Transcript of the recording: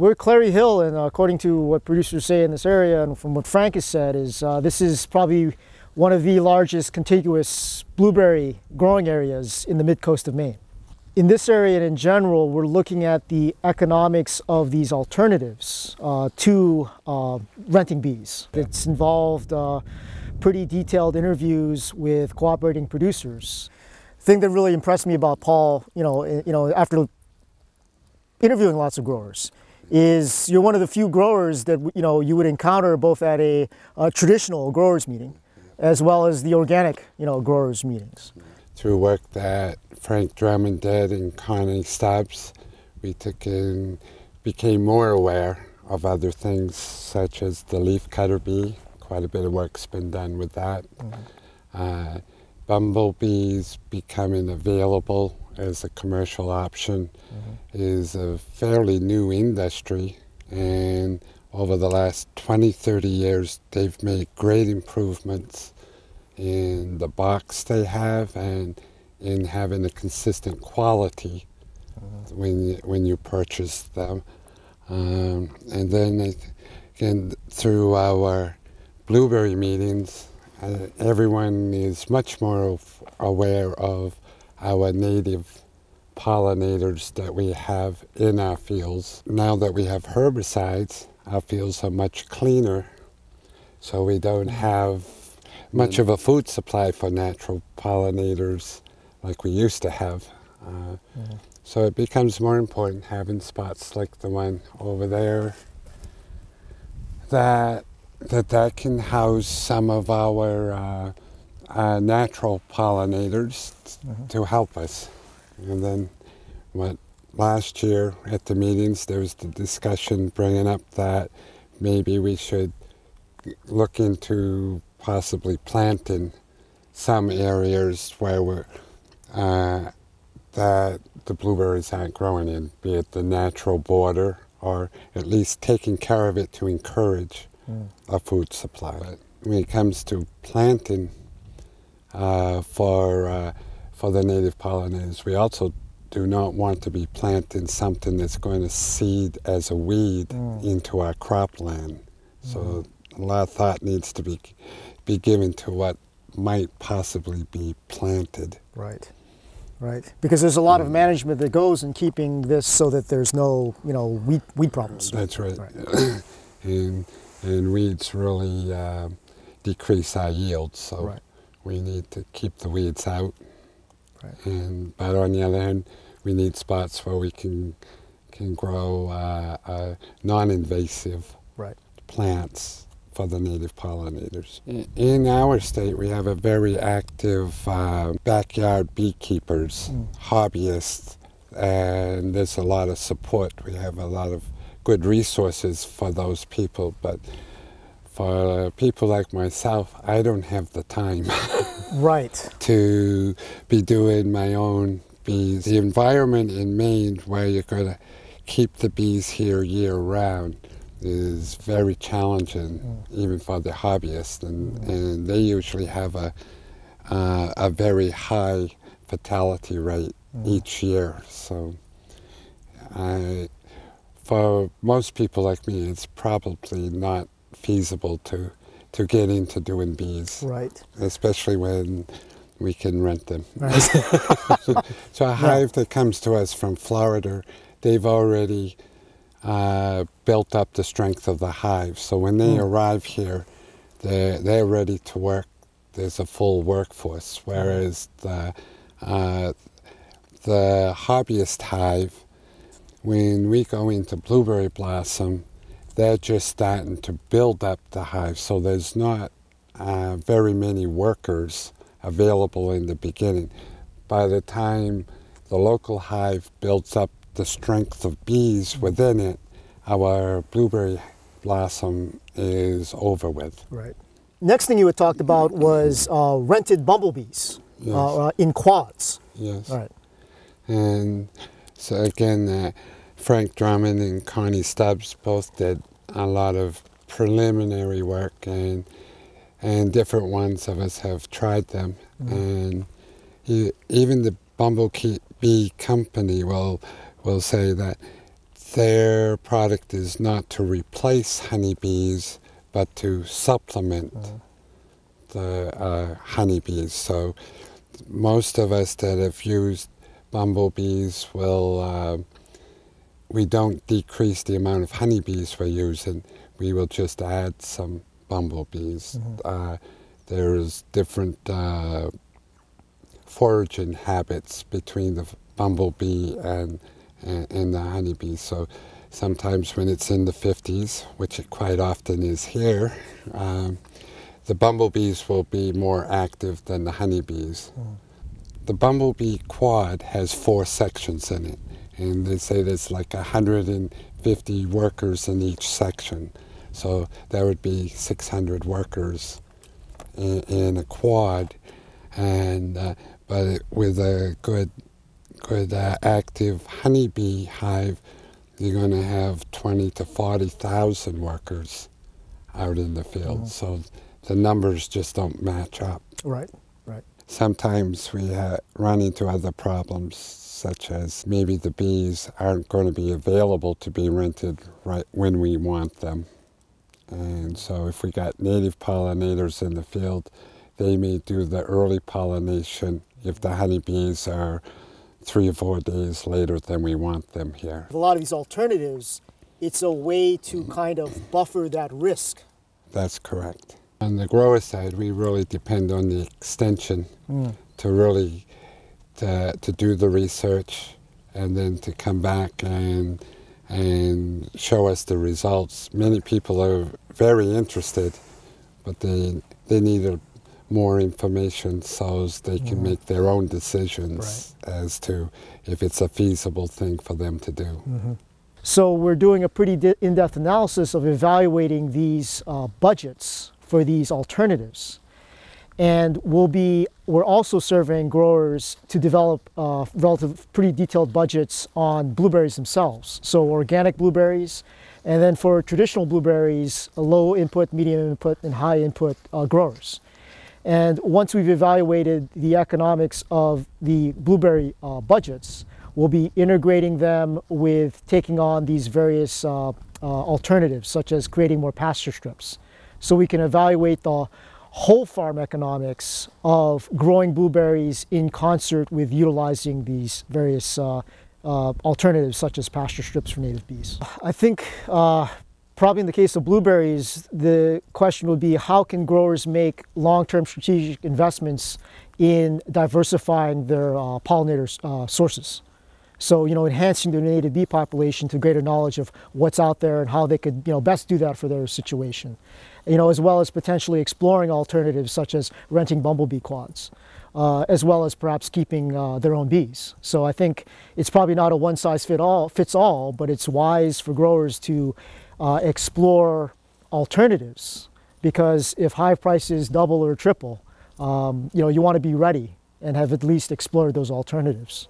We're Clarry Hill, and uh, according to what producers say in this area, and from what Frank has said, is uh, this is probably one of the largest contiguous blueberry growing areas in the mid-coast of Maine. In this area and in general, we're looking at the economics of these alternatives uh, to uh, renting bees. It's involved uh, pretty detailed interviews with cooperating producers. The thing that really impressed me about Paul, you know, you know, after interviewing lots of growers, is you're one of the few growers that you know you would encounter both at a, a traditional growers meeting, as well as the organic, you know, growers meetings. Through work that Frank Drummond did and Connie Stubbs, we took in, became more aware of other things such as the leafcutter bee. Quite a bit of work's been done with that. Mm -hmm. uh, bumblebees becoming available as a commercial option mm-hmm. is a fairly new industry and over the last 20 30 years they've made great improvements in the box they have and in having a consistent quality mm-hmm. when you, when you purchase them um, and then again through our blueberry meetings uh, everyone is much more aware of our native pollinators that we have in our fields. Now that we have herbicides, our fields are much cleaner, so we don't have much of a food supply for natural pollinators like we used to have. Uh, mm-hmm. So it becomes more important having spots like the one over there that that that can house some of our uh, uh, natural pollinators mm-hmm. to help us. And then what last year at the meetings there was the discussion bringing up that maybe we should look into possibly planting some areas where we're, uh, that the blueberries aren't growing in, be it the natural border or at least taking care of it to encourage mm. a food supply. But when it comes to planting for, uh, for the native pollinators. We also do not want to be planting something that's going to seed as a weed mm. into our cropland. So mm. a lot of thought needs to be, be given to what might possibly be planted. Right. Right, because there's a lot of mm. management that goes in keeping this so that there's no, you know, weed, weed problems. That's right. right. and, and weeds really uh, decrease our yield. So right we need to keep the weeds out. Right. And but on the other hand, we need spots where we can can grow uh, uh, non-invasive right. plants for the native pollinators. In our state, we have a very active uh, backyard beekeepers, mm. hobbyists, and there's a lot of support. We have a lot of good resources for those people, but for people like myself, I don't have the time. right. To be doing my own bees. The environment in Maine where you're going to keep the bees here year round is very challenging, mm. even for the hobbyists, and, mm. and they usually have a, uh, a very high fatality rate mm. each year. So I, for most people like me, it's probably not feasible to to get into doing bees. Right. Especially when we can rent them. Right. so a hive yeah. that comes to us from Florida, they've already uh, built up the strength of the hive. So when they mm. arrive here, they're, they're ready to work. There's a full workforce. Whereas the, uh, the hobbyist hive, when we go into blueberry blossom, they're just starting to build up the hive. So there's not uh, very many workers available in the beginning. By the time the local hive builds up the strength of bees within it, our blueberry blossom is over with. Right. Next thing you had talked about was uh, rented bumblebees yes. uh, uh in quads. Yes. All right. And so again, uh, Frank Drummond and Connie Stubbs both did a lot of preliminary work and and different ones of us have tried them mm. and even the bumblebee company will will say that Their product is not to replace honeybees, but to supplement the uh, honeybees. So most of us that have used bumblebees will, uh, we don't decrease the amount of honeybees we're using. We will just add some bumblebees. Uh, there's different uh, foraging habits between the bumblebee and, and, and the honeybee. So sometimes when it's in the 50s, which it quite often is here, um, the bumblebees will be more active than the honeybees. The bumblebee quad has four sections in it, and they say there's like 150 workers in each section. So that would be 600 workers in, in a quad, and uh, but with a good, good uh, active honeybee hive, you're going to have 20 to 40,000 workers out in the field. So the numbers just don't match up. Right. Sometimes we uh, run into other problems, such as maybe the bees aren't going to be available to be rented right when we want them. And so if we got native pollinators in the field, they may do the early pollination if the honeybees are three or four days later than we want them here. With a lot of these alternatives, it's a way to kind of buffer that risk. That's correct. On the grower side, we really depend on the extension mm. to really to, to do the research and then to come back and and show us the results. Many people are very interested, but they they need a, more information so they can mm-hmm. make their own decisions as to if it's a feasible thing for them to do. Mm-hmm. So we're doing a pretty in-depth analysis of evaluating these uh, budgets for these alternatives. And we'll be, we're also surveying growers to develop uh, relative, pretty detailed budgets on blueberries themselves. So organic blueberries, and then for traditional blueberries, uh, low input, medium input, and high input uh, growers. And once we've evaluated the economics of the blueberry uh, budgets, we'll be integrating them with taking on these various uh, uh, alternatives, such as creating more pasture strips. So we can evaluate the whole farm economics of growing blueberries in concert with utilizing these various uh, uh, alternatives, such as pasture strips for native bees. I think uh, probably in the case of blueberries, the question would be how can growers make long-term strategic investments in diversifying their uh, pollinator uh, sources? So, you know, enhancing their native bee population to greater knowledge of what's out there and how they could, you know, best do that for their situation. You know, as well as potentially exploring alternatives such as renting bumblebee quads, uh, as well as perhaps keeping uh, their own bees. So I think it's probably not a one size fit all fits all, but it's wise for growers to uh, explore alternatives because if hive prices double or triple, um, you know, you want to be ready and have at least explored those alternatives.